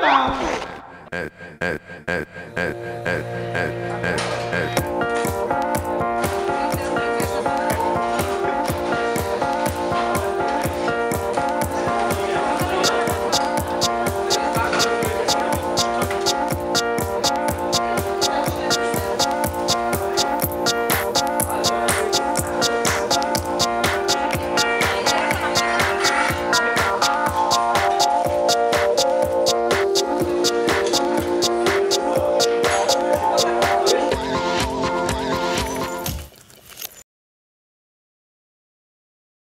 Bye.